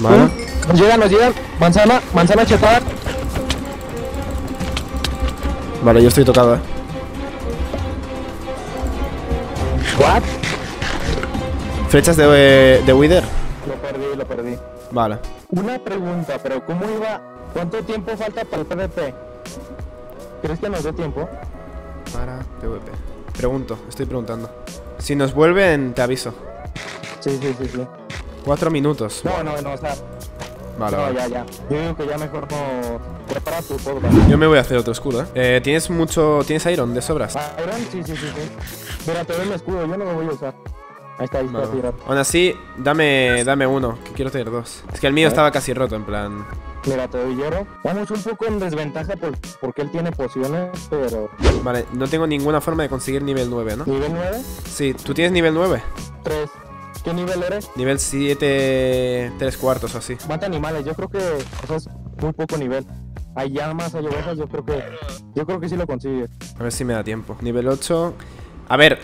Vale. Nos llegan, nos llegan. Manzana, manzana chetada. Vale, yo estoy tocado, eh. What? Flechas de, de Wither. Lo perdí, lo perdí. Vale. Una pregunta, pero ¿cómo iba? ¿Cuánto tiempo falta para el PvP? ¿Crees que nos dé tiempo? Para PvP. Pregunto, estoy preguntando. Si nos vuelven, te aviso. Sí, sí, sí, sí. Cuatro minutos. No, no, no, o sea, Vale, no, vale. ya, ya. Yo digo que ya mejor no prepara tu podcast. Yo me voy a hacer otro escudo, eh. Eh, ¿Tienes mucho. ¿Tienes iron de sobras? Iron, sí, sí, sí, sí. Mira, te doy el escudo, yo no lo voy a usar. Ahí está, ahí está, tirado. Aún así, dame, dame uno, que quiero tener dos. Es que el mío estaba casi roto, en plan. Mira, te doy hierro. Vamos un poco en desventaja por, porque él tiene pociones, pero... Vale, no tengo ninguna forma de conseguir nivel 9, ¿no? ¿Nivel 9? Sí, ¿tú tienes nivel 9? 3. ¿Qué nivel eres? Nivel 7, 3 cuartos o así. Mata animales, yo creo que eso es muy poco nivel. Hay llamas, hay ovejas, yo creo que... Yo creo que sí lo consigues. A ver si me da tiempo. Nivel 8. A ver,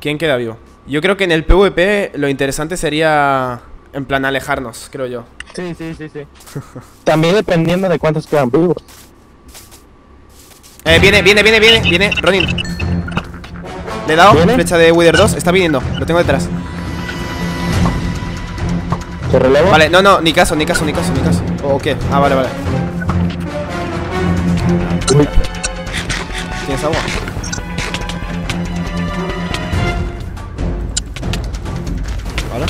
¿quién queda vivo? Yo creo que en el PvP lo interesante sería. En plan, alejarnos, creo yo. Sí, sí, sí, sí. También dependiendo de cuántos quedan vivos. Eh, viene, viene, viene, viene, viene, Ronin. Le he dado, ¿Viene? flecha de Wither 2, está viniendo, lo tengo detrás. ¿Te relevo? Vale, no, no, ni caso, ni caso, ni caso, ni caso. ¿O qué? Ah, vale, vale. Uy, ¿Tienes agua? Vale.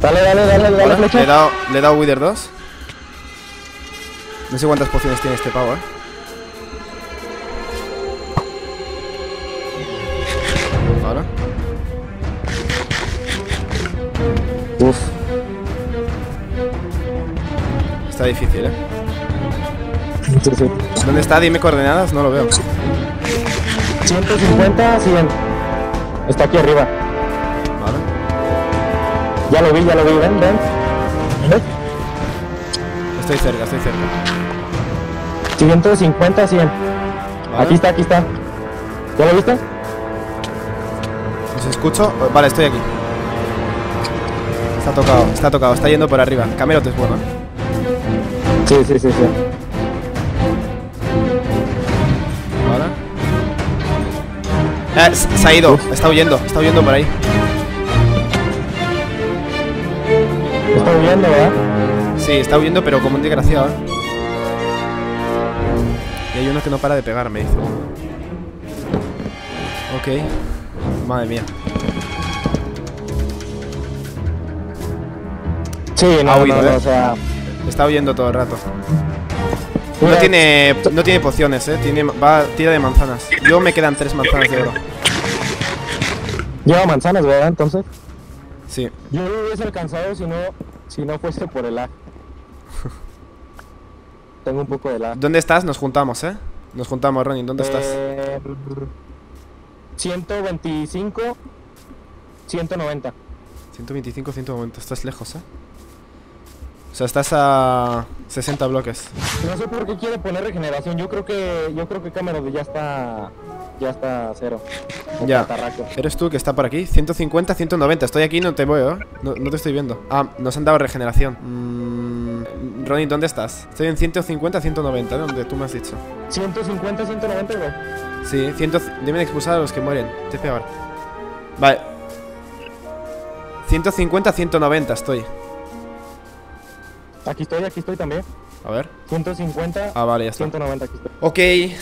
Dale, dale, dale, dale, Vale. Le he dado, le he dado Wither 2. No sé cuántas pociones tiene este pavo, eh. Está difícil, eh. Sí, sí. ¿Dónde está? Dime coordenadas, no lo veo. 150, 100. Está aquí arriba. Vale. Ya lo vi, ya lo vi, ven, ven. Estoy cerca, estoy cerca. 150, 100. Vale. Aquí está, aquí está. ¿Ya lo viste? ¿Os escucho? Vale, estoy aquí. Está tocado, está tocado, está yendo por arriba. Camelot es bueno. Sí, sí, sí, sí. Vale. Eh, se ha ido, está huyendo, está huyendo por ahí. Está huyendo, ¿verdad? Sí, está huyendo, pero como un desgraciado, ¿eh? Y hay uno que no para de pegar, me dice. Ok. Madre mía. Sí, no, no, huido, no, ¿eh? o sea... Está huyendo todo el rato. No tiene, no tiene pociones, eh. Tiene, va, tira de manzanas. Yo me quedan tres manzanas de oro. Lleva manzanas, ¿verdad? Entonces... Sí. Yo lo hubiese alcanzado si no, si no fuese por el lag. Tengo un poco de lag. ¿Dónde estás? Nos juntamos, eh. Nos juntamos, Ronin. ¿Dónde estás? Eh, 125, 190. 125, 190. Estás lejos, eh. O sea, estás a 60 bloques. No sé por qué quiere poner regeneración. Yo creo que yo creo que Cameron ya está ya está a cero. Ya. catarraco. ¿Eres tú que está por aquí? 150, 190. Estoy aquí y no te veo, ¿eh? No, no te estoy viendo. Ah, nos han dado regeneración. Mm, Ronin, ¿dónde estás? Estoy en 150, 190, ¿eh? Donde tú me has dicho. 150, 190, güey. Sí, 100, deben expulsar a los que mueren. Te pegar. Vale. 150, 190 estoy. Aquí estoy, aquí estoy también. A ver. 150, Ah, vale, ya está. 190 aquí estoy. Ok.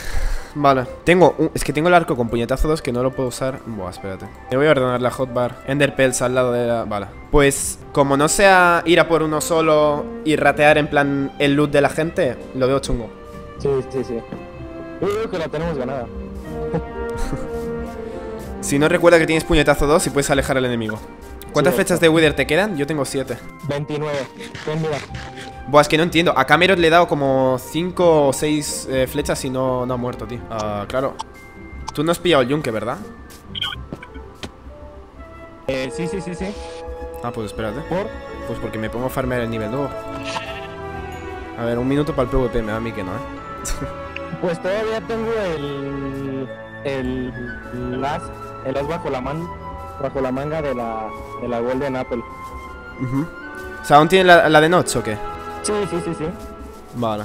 Vale. Tengo un- es que tengo el arco con puñetazo 2 que no lo puedo usar. Buah, espérate. Me voy a ordenar la hotbar. Enderpells al lado de la. Vale. Pues, como no sea ir a por uno solo y ratear en plan el loot de la gente, lo veo chungo. Sí, sí, sí. Yo creo que la tenemos ganada. Si no recuerda que tienes puñetazo 2 y puedes alejar al enemigo. ¿Cuántas Sí, flechas de Wither te quedan? Yo tengo 7. 29. Ven, mira. Buah, es que no entiendo. A Cameron le he dado como 5 o 6 flechas y no, no ha muerto, tío. Ah, claro. Tú no has pillado el yunque, ¿verdad? Eh, sí, sí, sí, sí. Ah, pues espérate. Por Pues porque me pongo a farmear el nivel nuevo. A ver, un minuto para el PvP, me da a mí que no, ¿eh? Pues todavía tengo el. El. Las. El as bajo la man. Bajo la manga de la. De la Golden Apple. Ujú. O sea, ¿aún tiene la, la de Notch o qué? Sí, sí, sí, sí. Vale.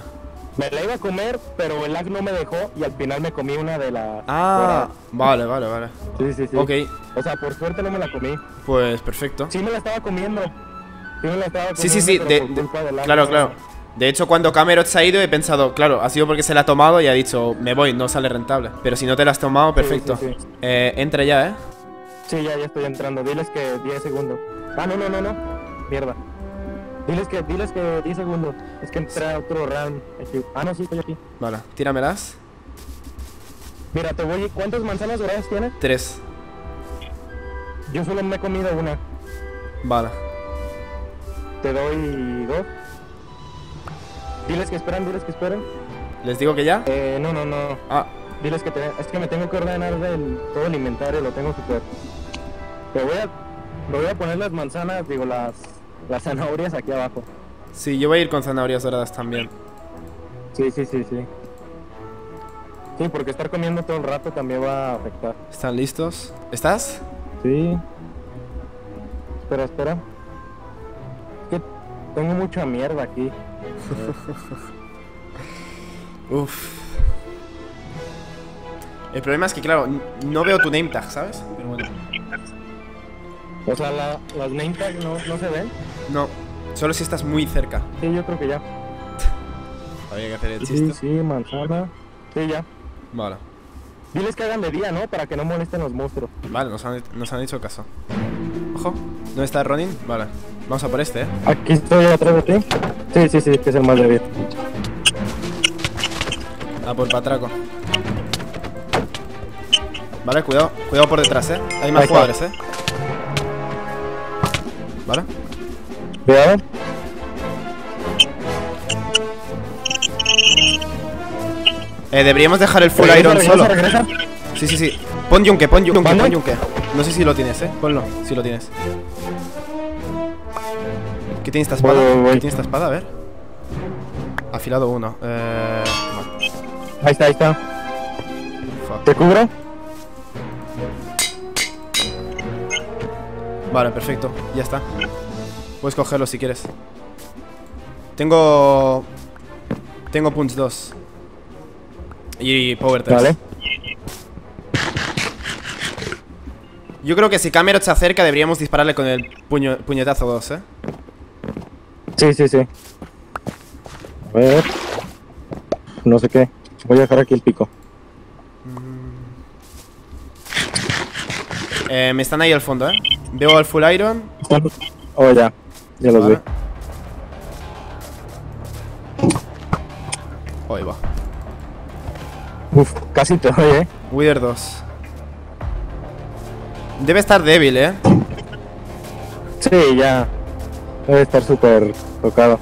Me la iba a comer, pero el lag no me dejó y al final me comí una de las. Ah, vale, vale, vale. Sí, sí, sí. Ok, O sea, por suerte no me la comí. pues perfecto. Sí me la estaba comiendo. Sí me la estaba comiendo. Sí, sí, sí, de- de- claro, claro. De hecho, cuando Camerot se ha ido, he pensado, claro, ha sido porque se la ha tomado y ha dicho, me voy, no sale rentable. Pero si no te la has tomado, perfecto. sí, sí. Eh, entra ya, ¿eh? Sí, ya, ya estoy entrando. Diles que 10 segundos. Ah, no, no, no, no. Mierda. Diles que, diles que 10 segundos. Es que entré a otro round. aquí. Ah, no, sí, estoy aquí. Vale, tíramelas. Mira, te voy. ¿Cuántas manzanas doradas tienes? Tres. Yo solo me he comido una. Vale. Te doy dos. Diles que esperan, diles que esperen. ¿Les digo que ya? Eh, no, no, no. Ah, Diles que te- es que me tengo que ordenar del, todo el inventario, lo tengo súper. Te voy a, me voy a poner las manzanas, digo, las, las zanahorias aquí abajo. sí, yo voy a ir con zanahorias doradas también. Sí, sí, sí, sí. Sí, porque estar comiendo todo el rato también va a afectar. ¿Están listos? ¿Estás? Sí. Espera, espera. Es que tengo mucha mierda aquí. Uf. El problema es que, claro, no veo tu name tag, ¿sabes? Pero bueno. O sea, la- las name tags no, no se ven. No, solo si estás muy cerca. Sí, yo creo que ya. Había que hacer el Sí, chiste. sí, manzana. Sí, ya. Vale. Diles que hagan de día, ¿no? Para que no molesten los monstruos. Vale, nos han, nos han hecho caso. Ojo, ¿dónde está Ronin? Vale, vamos a por este, ¿eh? Aquí estoy atrás de ti. Sí, sí, sí, que es el más débil. A por Patraco. Vale, cuidado, cuidado por detrás, ¿eh? Hay más Ahí está. jugadores, ¿eh? Vale. Cuidado. Eh, deberíamos dejar el full Regresa, iron regresa, solo. regresa. Sí, sí, sí. Pon yunque, pon yunque, pon yunque. No sé si lo tienes, ¿eh? Ponlo, si lo tienes. ¿Qué tiene esta espada? Voy, voy, voy. ¿Qué tiene esta espada? A ver. Afilado uno. Eh... Ahí está, ahí está. Fuck. ¿Te cubro? Vale, perfecto. Ya está. Puedes cogerlo si quieres. Tengo... Tengo punch 2. Y power 3. Vale. Yo creo que si Camerot se acerca deberíamos dispararle con el puño, puñetazo 2, ¿eh? Sí, sí, sí. A ver. No sé qué. Voy a dejar aquí el pico. Eh, me están ahí al fondo, ¿eh? Veo al full iron. Oh, ya. Ya Vale. vi. Ahí va. Uf, casi te doy, eh. Wither 2. Debe estar débil, ¿eh? Sí, ya. Debe estar súper tocado.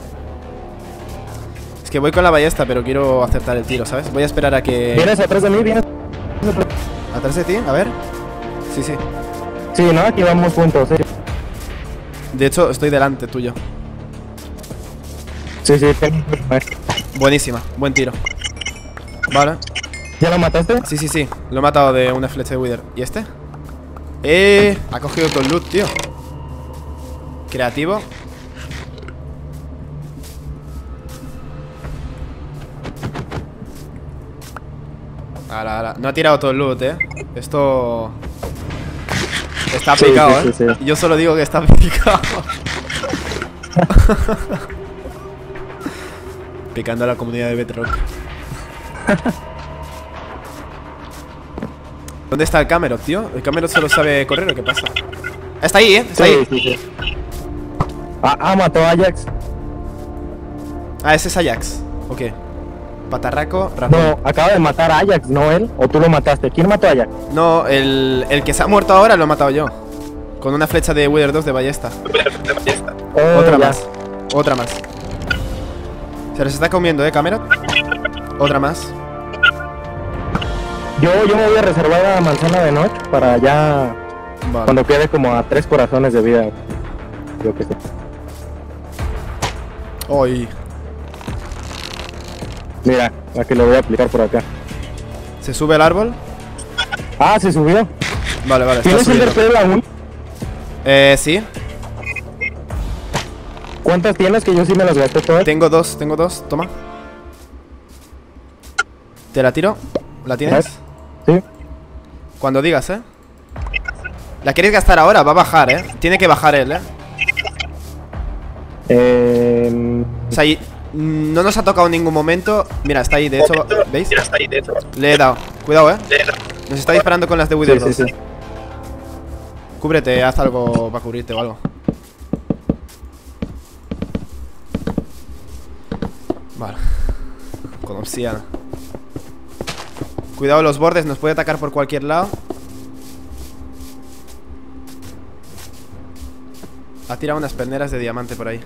Es que voy con la ballesta, pero quiero acertar el tiro, ¿sabes? Voy a esperar a que... ¿Vienes atrás de mí? ¿Vienes? ¿Atrás de ti? A ver. Sí, sí. Sí, ¿no? Aquí vamos juntos, sí. De hecho, estoy delante tuyo. Sí, sí. Buenísima. Buen tiro. Vale. ¿Ya lo mataste? Sí, sí, sí. Lo he matado de una flecha de Wither. ¿Y este? ¡Eh! Ha cogido todo el loot, tío. Creativo. Ala, ala. No ha tirado todo el loot, eh. Esto. Está Sí, picado, sí, eh. sí, sí. Yo solo digo que está picado. Picando a la comunidad de Bedrock. ¿Dónde está el Camerot, tío? ¿El Camerot solo sabe correr o qué pasa? Está ahí, ¿eh? Está Sí, ahí. sí, sí. Ah, ah, mató a Ajax. Ah, ese es Ajax. Ok. Patarraco, ratón. No, acaba de matar a Ajax, ¿no él? ¿O tú lo mataste? ¿Quién mató a Ajax? No, el, el que se ha muerto ahora lo he matado yo. Con una flecha de Wither 2 de ballesta. Oh, Otra ya. más. Otra más. Se les está comiendo, ¿eh, Camerot? Otra más. Yo, yo me voy a reservar la manzana de noche para ya Vale. cuando quede como a tres corazones de vida. Yo que sé. Uy. Mira, aquí lo voy a aplicar por acá. ¿Se sube el árbol? Ah, se subió. Vale, vale. ¿Tienes subiendo. Enderpearl aún? Eh, sí. ¿Cuántas tienes? Que yo sí me las gasté todas. Tengo dos, tengo dos. Toma. ¿Te la tiro? ¿La tienes? Sí. Cuando digas, ¿eh? ¿La quieres gastar ahora? Va a bajar, ¿eh? Tiene que bajar él, ¿eh? Eh, O sea, no nos ha tocado en ningún momento. Mira, está ahí, de hecho, ¿veis? Le he dado. Cuidado, ¿eh? Nos está disparando con las de Wither sí, 2. sí, sí. Cúbrete, haz algo para cubrirte o algo. Vale. Con obsidiana. Cuidado los bordes, nos puede atacar por cualquier lado. Ha tirado unas perneras de diamante por ahí.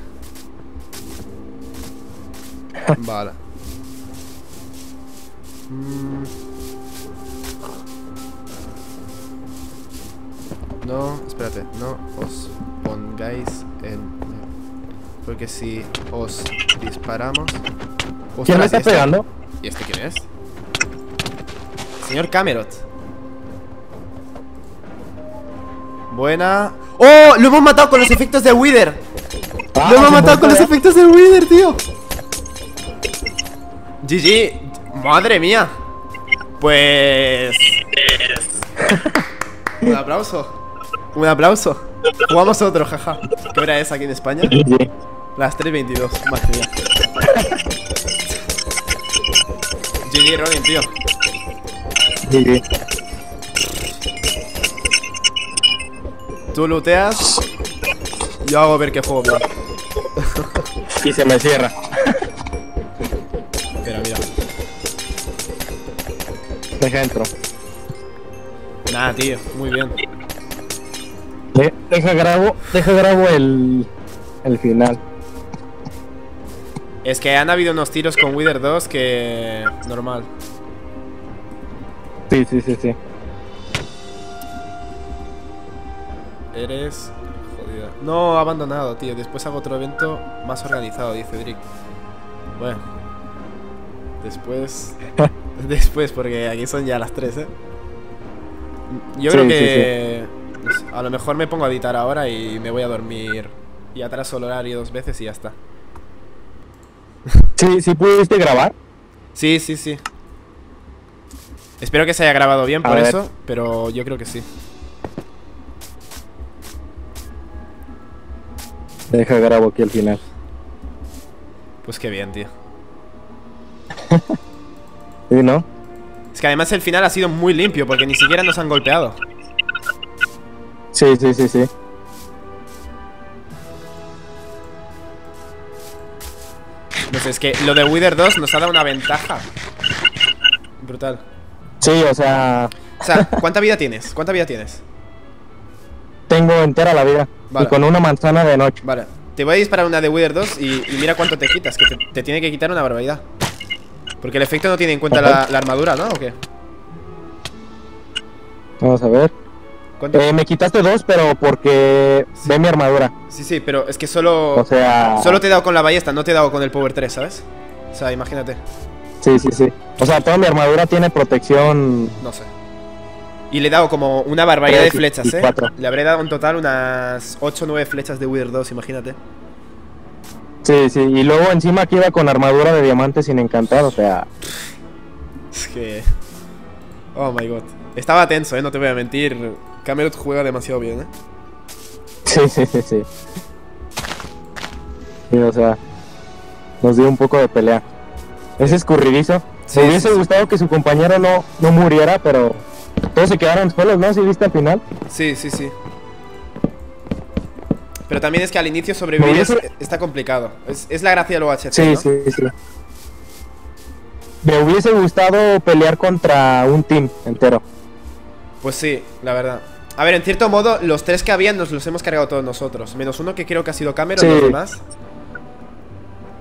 Vale. Mm. No, espérate, no os pongáis en... Porque si os disparamos... ¿Quién Ostras, me está pegando? ¿Y este quién es? Señor Camerot. Buena. ¡Oh! ¡Lo hemos matado con los efectos de Wither! Ah, ¡Lo hemos matado con los efectos de Wither, tío! GG. Madre mía. Pues. Un aplauso. Un aplauso. Jugamos otro, jaja. ¿Qué hora es aquí en España? Las 3.22. Madre mía. GG, Ronin, tío. Sí. Tú looteas. Yo hago ver que juego bien. Y se me cierra. Deja dentro. Nada, tío. Muy bien. De- Deja grabo, deja grabo el, el final. Es que han habido unos tiros con Wither 2 que. Normal. Sí, sí, sí, sí. Eres. Jodida. No, abandonado, tío. Después hago otro evento más organizado, dice Drick. Bueno. Después. Después, porque aquí son ya las 3, ¿eh? Yo Sí, creo que. A lo mejor me pongo a editar ahora y me voy a dormir. Y atraso el horario dos veces y ya está. Sí, sí pudiste grabar. Sí, sí, sí. Espero que se haya grabado bien A por ver. eso, pero yo creo que sí. Deja grabo aquí el final. Pues qué bien, tío. ¿Sí, no? Es que además el final ha sido muy limpio porque ni siquiera nos han golpeado. Sí, sí, sí, sí. No sé, es que lo de Wither 2 nos ha dado una ventaja. Brutal. Sí, o sea, O sea, ¿cuánta vida tienes? ¿Cuánta vida tienes? tengo entera la vida. Vale. Y con una manzana de noche. Vale. Te voy a disparar una de Wither 2 y, y mira cuánto te quitas, que te, te tiene que quitar una barbaridad. Porque el efecto no tiene en cuenta la, la armadura, ¿no? ¿O qué? Vamos a ver. Eh, me quitaste dos, pero porque Sí. ve mi armadura. Sí, sí, pero es que solo... O sea, Solo te he dado con la ballesta, no te he dado con el Power 3, ¿sabes? O sea, imagínate. sí, sí, sí. O sea, toda mi armadura tiene protección. No sé. Y le he dado como una barbaridad de flechas, ¿eh? cuatro. Le habré dado en total unas 8 o 9 flechas de Wither 2, imagínate. Sí, sí. Y luego encima aquí iba con armadura de diamante sin encantar. O sea, Es que... Oh my god. Estaba tenso, ¿eh? No te voy a mentir. Camelot juega demasiado bien, ¿eh? sí, sí, sí, sí. Sí, o sea, nos dio un poco de pelea. Es escurridizo. Sí, Me hubiese sí. gustado que su compañero no, no muriera, pero todos se quedaron solos, ¿no? ¿Sí viste al final? Sí, sí, sí. Pero también es que al inicio sobrevivir es- está complicado. Es, es la gracia del OHC, Sí, ¿no? sí, sí. Me hubiese gustado pelear contra un team entero. Pues sí, la verdad. A ver, en cierto modo, los tres que habían nos los hemos cargado todos nosotros. Menos uno que creo que ha sido Cameron, Sí. los demás.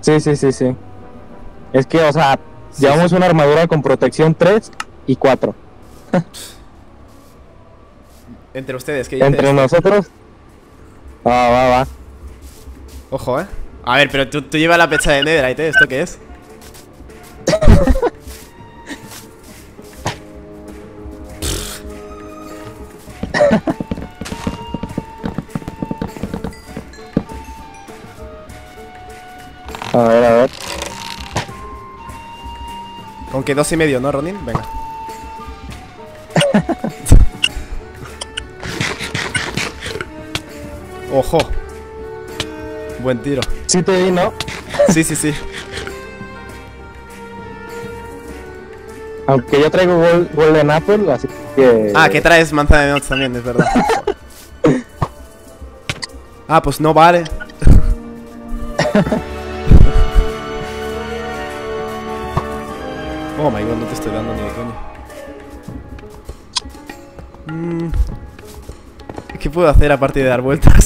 Sí, sí, sí, sí. Es que, o sea, Sí, llevamos sí. una armadura con protección 3 y 4. Entre ustedes, ¿qué dices? Entre nosotros. Va, va, va. Ojo, eh. A ver, pero tú, tú llevas la pecha de Netherite, ¿eh? ¿Esto qué es? A ver, a ver. Con que dos y medio, ¿no, Ronin? Venga. Ojo. Buen tiro. Sí te di, ¿no? Sí, sí, sí. Aunque yo traigo gol, Golden Apple, así que... Ah, que traes manzana de noche también, es verdad. Ah, pues no vale. Oh my god, no te estoy dando ni de coño. Mm. ¿Qué puedo hacer aparte de dar vueltas?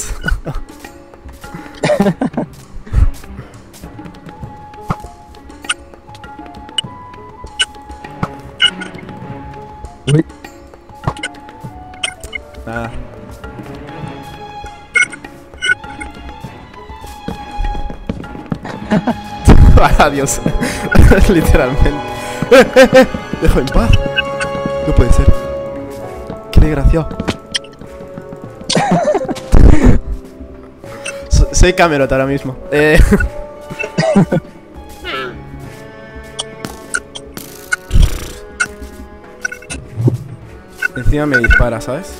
Adiós. Literalmente. ¡Eh, eh, eh! Dejo en paz. No puede ser. Qué desgraciado. So- Soy Camelot ahora mismo. Eh. Encima me dispara, ¿sabes?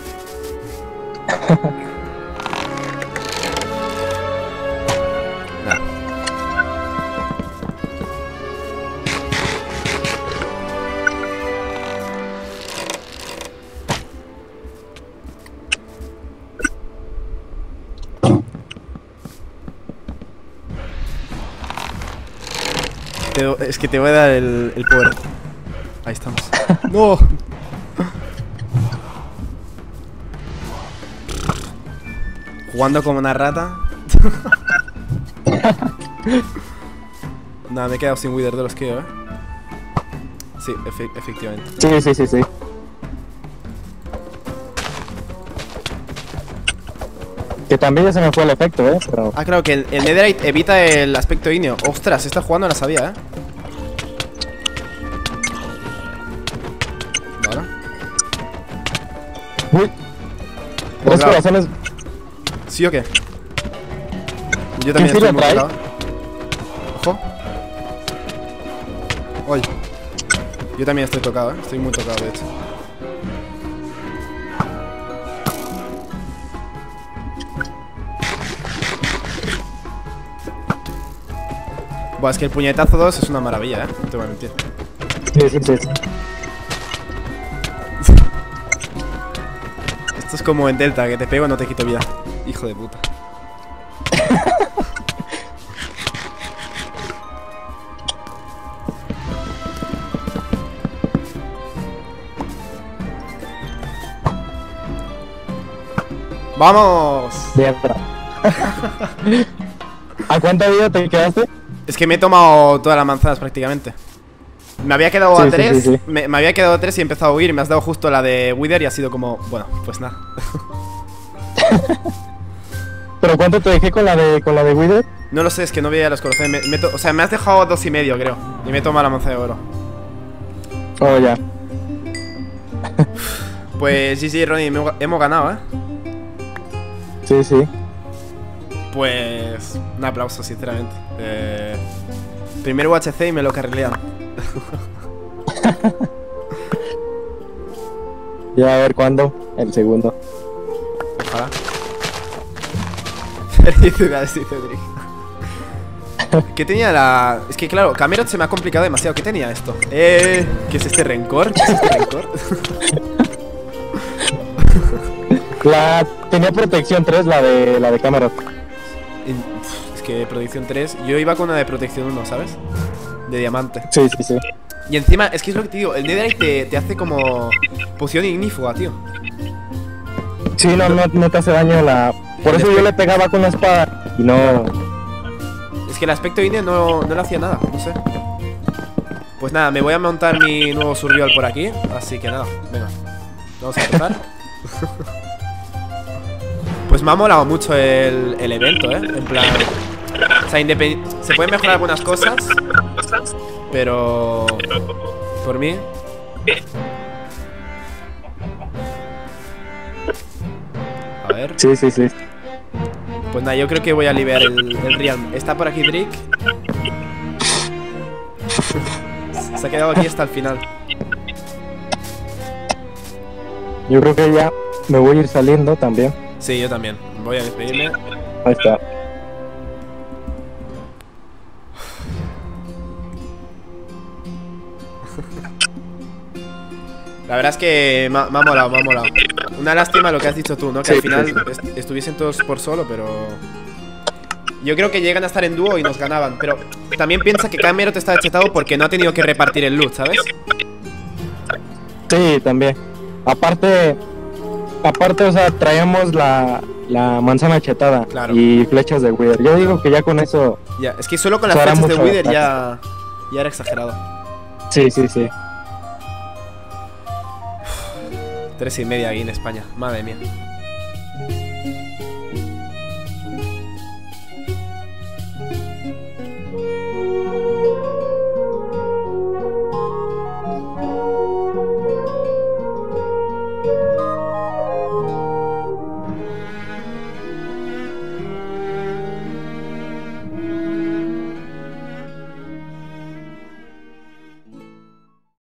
Te es que te voy a dar el, el poder. Ahí estamos. ¡No! Jugando como una rata. Nada, me he quedado sin Wither de los que yo, eh. Sí, efe- efectivamente. Sí, sí, sí, sí. Que también ya se me fue el efecto, ¿eh? Pero... Ah, claro, que el, el Netherite evita el aspecto igneo. Ostras, esta jugando la sabía, eh. Uy. Tres claro. corazones. ¿Sí o qué? Yo también estoy tocado. Ojo. Oye. Yo también estoy tocado, eh. Estoy muy tocado, de hecho. Buah, es que el puñetazo 2 es una maravilla, eh. No te voy a mentir. Sí, sí, sí. Como en Delta, que te pego y no te quito vida. Hijo de puta. ¡Vamos! ¿A cuánta vida te quedaste? Es que me he tomado todas las manzanas prácticamente. Me había quedado Sí, a tres, sí, sí. Me, me había quedado a tres y he empezado a huir. Me has dado justo la de Wither y ha sido como, bueno, pues nada. ¿Pero cuánto te dejé con la de con la de Wither? No lo sé, es que no veía los corazones. Me- me o sea, me has dejado dos y medio, creo. Y me he tomado la manzana de oro. Oh, ya. Pues GG, Ronnie, hemos hemos ganado, ¿eh? Sí, sí. Pues un aplauso, sinceramente. Eh, primer UHC y me lo carrilean. Ya a ver cuándo. El segundo. Ojalá. Felicidades, dice. ¿Qué tenía la...? Es que claro, Camerot se me ha complicado demasiado. ¿Qué tenía esto? Eh... ¿Qué es este rencor? ¿Qué es este rencor? La tenía protección 3, la de la de pf, es que protección 3... Yo iba con una de protección 1, ¿sabes? De diamante. Sí, sí, sí. Y encima, es que es lo que te digo, el Netherite te, te hace como poción ignífuga, tío. Sí, no, no, no te hace daño la. Por eso yo le pegaba con la espada. Y no. Es que el aspecto igneo no, no le hacía nada, no sé. Pues nada, me voy a montar mi nuevo survival por aquí, así que nada, venga. Vamos a empezar. pues me ha molado mucho el, el evento, ¿eh? En plan... O sea, se pueden mejorar algunas cosas, Pero... Por mí... A ver... Sí, sí, sí. Pues nada, yo creo que voy a liberar el, el Realm. Está por aquí Drake. Se ha quedado aquí hasta el final. Yo creo que ya me voy a ir saliendo también. Sí, yo también. Voy a despedirme. Ahí está. La verdad es que me, ha- me ha molado, me ha molado. Una lástima lo que has dicho tú, ¿no? Que al final est- estuviesen todos por solo, pero... Yo creo que llegan a estar en dúo y nos ganaban, pero también piensa que Camero te está chetado porque no ha tenido que repartir el loot, ¿sabes? Sí, también. Aparte, aparte, o sea, traíamos la, la manzana chetada Claro. y flechas de Wither. Yo digo que ya con eso, Ya, es que solo con las flechas de Wither ya, ya era exagerado. sí, sí, sí. Tres y media aquí en España, madre mía.